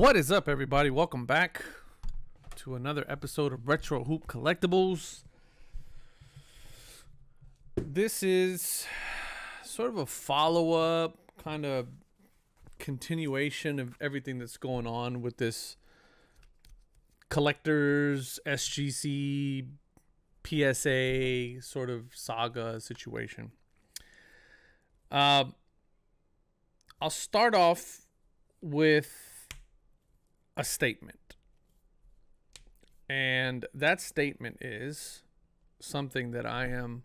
What is up, everybody? Welcome back to another episode of Retro Hoop Collectibles. This is sort of a follow up, kind of continuation of everything that's going on with this collectors, SGC, PSA sort of saga situation. Uh, I'll start off with a statement. And that statement is something that I am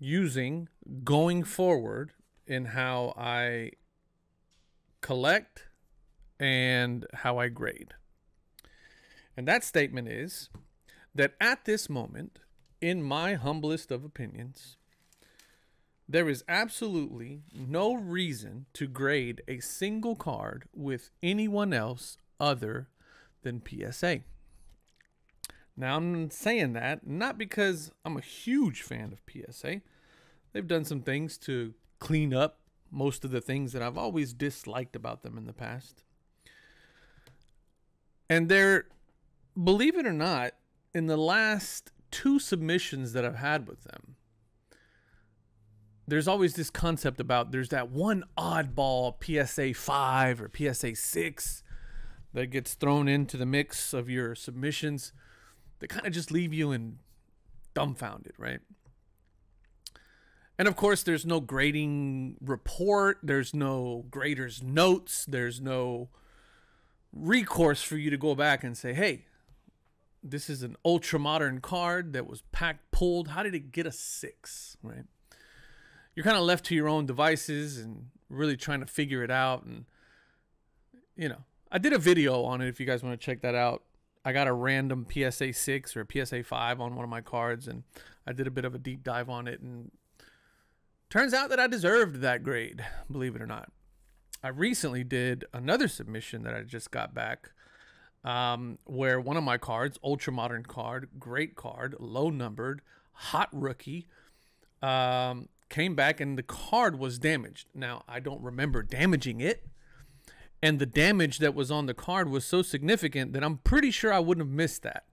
using going forward in how I collect and how I grade. And that statement is that at this moment, in my humblest of opinions, there is absolutely no reason to grade a single card with anyone else other than PSA. Now, I'm saying that not because I'm a huge fan of PSA. They've done some things to clean up most of the things that I've always disliked about them in the past. And they're, believe it or not, in the last two submissions that I've had with them, there's always this concept about there's that one oddball PSA 5 or PSA 6 that gets thrown into the mix of your submissions that kind of just leave you in dumbfounded, right? And of course, there's no grading report, there's no grader's notes, there's no recourse for you to go back and say, hey, this is an ultra modern card that was packed pulled. How did it get a six, right? You're kind of left to your own devices and really trying to figure it out. And, you know, I did a video on it if you guys want to check that out. I got a random PSA 6 or PSA 5 on one of my cards and I did a bit of a deep dive on it and turns out that I deserved that grade, believe it or not. I recently did another submission that I just got back um, where one of my cards, ultra modern card, great card, low numbered, hot rookie, um, came back and the card was damaged. Now, I don't remember damaging it and the damage that was on the card was so significant that I'm pretty sure I wouldn't have missed that.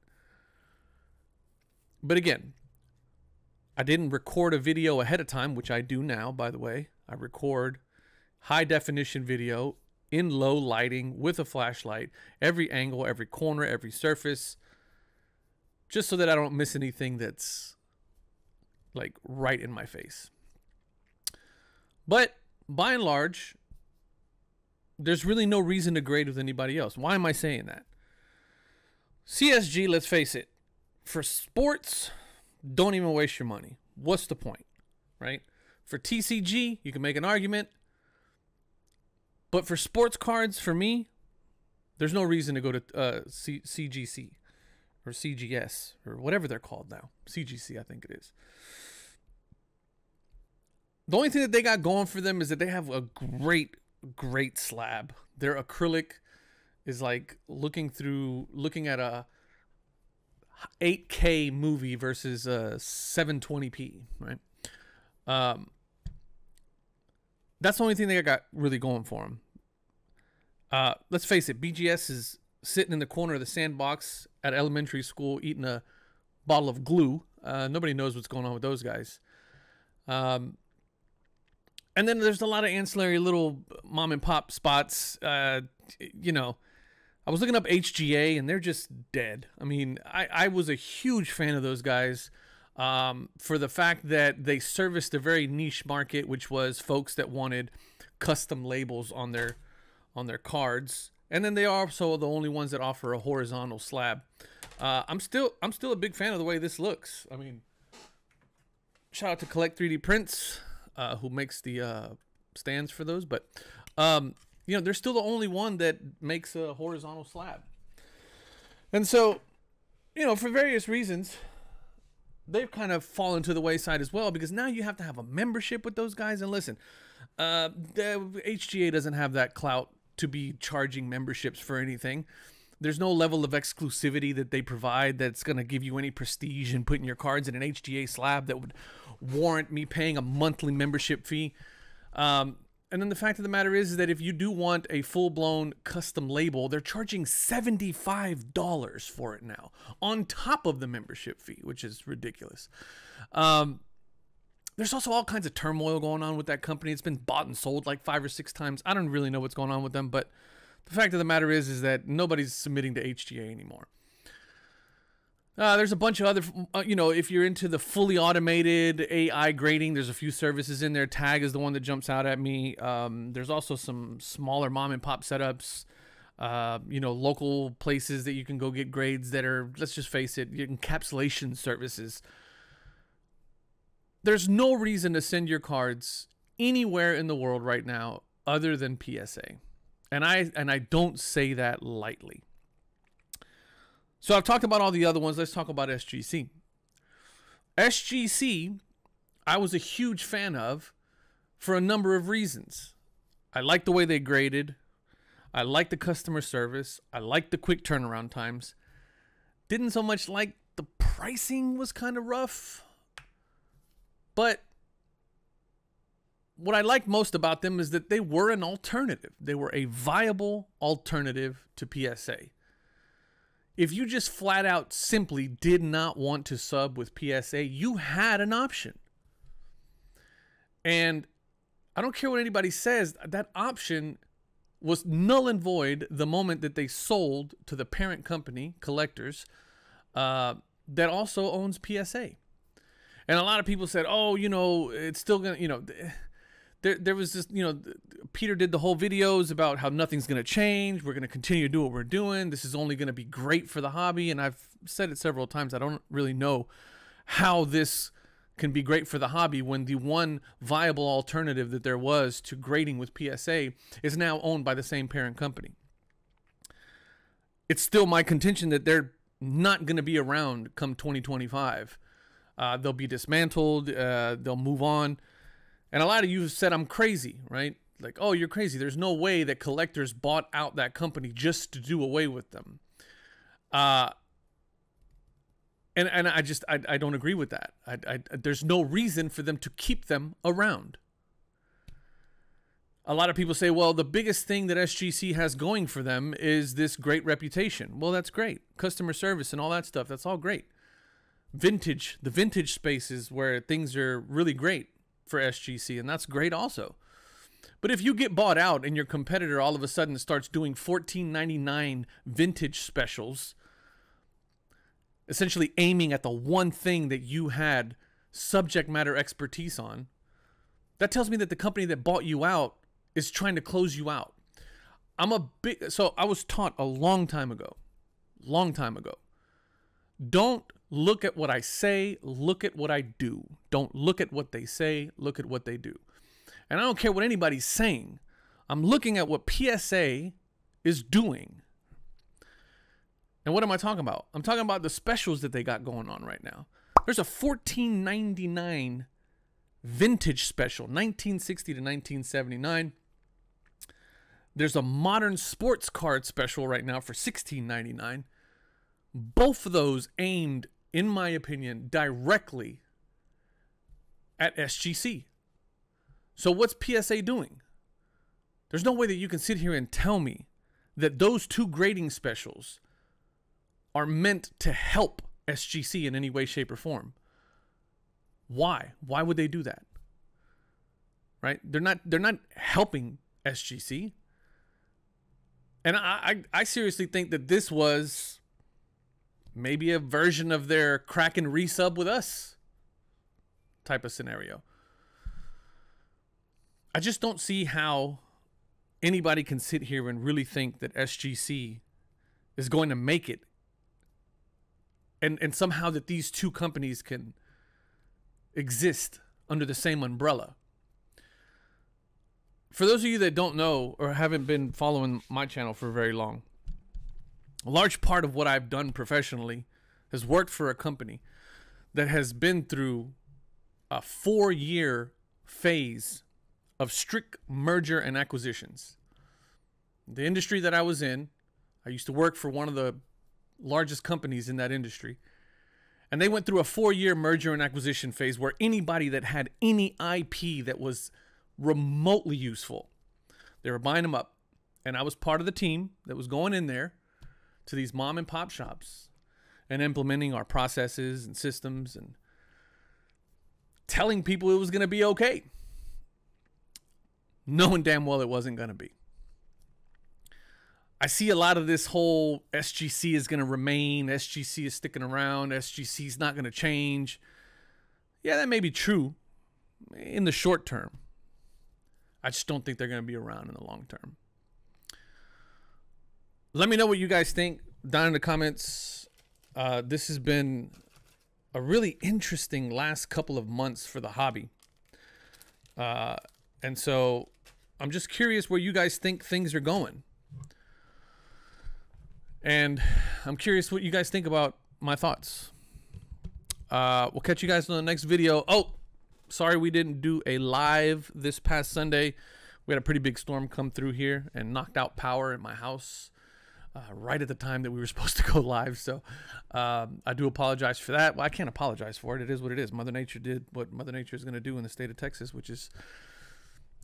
But again, I didn't record a video ahead of time, which I do now, by the way. I record high definition video in low lighting with a flashlight, every angle, every corner, every surface, just so that I don't miss anything that's like right in my face. But by and large, there's really no reason to grade with anybody else. Why am I saying that? CSG, let's face it, for sports, don't even waste your money. What's the point, right? For TCG, you can make an argument. But for sports cards, for me, there's no reason to go to uh, C- CGC or CGS or whatever they're called now. CGC, I think it is. The only thing that they got going for them is that they have a great great slab. Their acrylic is like looking through looking at a 8K movie versus a 720p, right? Um, that's the only thing they got really going for them. Uh, let's face it, BGS is sitting in the corner of the sandbox at elementary school eating a bottle of glue. Uh, nobody knows what's going on with those guys. Um, and then there's a lot of ancillary little mom and pop spots. Uh, you know, I was looking up HGA and they're just dead. I mean, I, I was a huge fan of those guys um, for the fact that they serviced a very niche market, which was folks that wanted custom labels on their on their cards. And then they are also the only ones that offer a horizontal slab. Uh, I'm still I'm still a big fan of the way this looks. I mean, shout out to Collect 3D Prints uh, who makes the uh, stands for those, but um, you know they're still the only one that makes a horizontal slab. And so, you know, for various reasons, they've kind of fallen to the wayside as well because now you have to have a membership with those guys. And listen, uh, the HGA doesn't have that clout to be charging memberships for anything. There's no level of exclusivity that they provide that's going to give you any prestige in putting your cards in an HGA slab that would warrant me paying a monthly membership fee. Um, and then the fact of the matter is, is that if you do want a full blown custom label, they're charging $75 for it now on top of the membership fee, which is ridiculous. Um, there's also all kinds of turmoil going on with that company. It's been bought and sold like five or six times. I don't really know what's going on with them, but the fact of the matter is, is that nobody's submitting to HGA anymore. Uh, there's a bunch of other, uh, you know, if you're into the fully automated AI grading, there's a few services in there. Tag is the one that jumps out at me. Um, there's also some smaller mom and pop setups, uh, you know, local places that you can go get grades that are, let's just face it, encapsulation services. There's no reason to send your cards anywhere in the world right now other than PSA. And I and I don't say that lightly. So I've talked about all the other ones. Let's talk about SGC. SGC, I was a huge fan of for a number of reasons. I liked the way they graded. I liked the customer service. I liked the quick turnaround times. Didn't so much like the pricing was kind of rough. But what I like most about them is that they were an alternative. They were a viable alternative to PSA if you just flat out simply did not want to sub with PSA, you had an option. And I don't care what anybody says, that option was null and void the moment that they sold to the parent company, collectors, uh, that also owns PSA. And a lot of people said, oh, you know, it's still going to, you know, there, there was this, you know, Peter did the whole videos about how nothing's going to change. We're going to continue to do what we're doing. This is only going to be great for the hobby. And I've said it several times. I don't really know how this can be great for the hobby when the one viable alternative that there was to grading with PSA is now owned by the same parent company. It's still my contention that they're not going to be around come 2025. Uh, they'll be dismantled. Uh, they'll move on. And a lot of you have said I'm crazy, right? Like, oh, you're crazy. There's no way that collectors bought out that company just to do away with them. Uh, and and I just I, I don't agree with that. I, I there's no reason for them to keep them around. A lot of people say, well, the biggest thing that SGC has going for them is this great reputation. Well, that's great. Customer service and all that stuff, that's all great. Vintage, the vintage spaces where things are really great for SGC, and that's great also. But if you get bought out and your competitor all of a sudden starts doing $14.99 vintage specials, essentially aiming at the one thing that you had subject matter expertise on, that tells me that the company that bought you out is trying to close you out. I'm a big so I was taught a long time ago, long time ago. Don't look at what I say, look at what I do. Don't look at what they say, look at what they do. And I don't care what anybody's saying. I'm looking at what PSA is doing. And what am I talking about? I'm talking about the specials that they got going on right now. There's a 14.99 vintage special, 1960 to 1979. There's a modern sports card special right now for 16.99. Both of those aimed, in my opinion, directly at SGC. So what's PSA doing? There's no way that you can sit here and tell me that those two grading specials are meant to help SGC in any way, shape, or form. Why? Why would they do that? Right? They're not they're not helping SGC. And I, I, I seriously think that this was maybe a version of their crack and resub with us type of scenario. I just don't see how anybody can sit here and really think that SGC is going to make it and and somehow that these two companies can exist under the same umbrella. For those of you that don't know or haven't been following my channel for very long, a large part of what I've done professionally has worked for a company that has been through a 4-year phase of strict merger and acquisitions. The industry that I was in, I used to work for one of the largest companies in that industry. And they went through a four year merger and acquisition phase where anybody that had any IP that was remotely useful They were buying them up. And I was part of the team that was going in there to these mom and pop shops and implementing our processes and systems and telling people it was going to be okay, knowing damn well it wasn't going to be. I see a lot of this whole SGC is going to remain, SGC is sticking around, SGC is not going to change. Yeah, that may be true in the short term. I just don't think they're going to be around in the long term. Let me know what you guys think down in the comments. Uh, this has been a really interesting last couple of months for the hobby. Uh, and so I'm just curious where you guys think things are going. And I'm curious what you guys think about my thoughts. Uh, we'll catch you guys in the next video. Oh, sorry we didn't do a live this past Sunday. We had a pretty big storm come through here and knocked out power in my house uh, right at the time that we were supposed to go live. So um, I do apologize for that. Well, I can't apologize for it. It is what it is. Mother Nature did what Mother Nature is going to do in the state of Texas, which is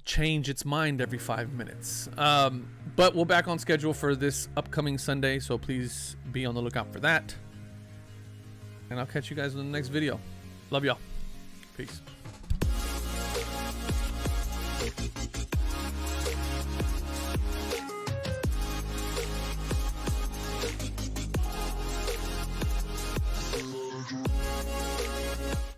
change its mind every five minutes. Um, but we're back on schedule for this upcoming Sunday, so please be on the lookout for that. And I'll catch you guys in the next video. Love y'all. Peace.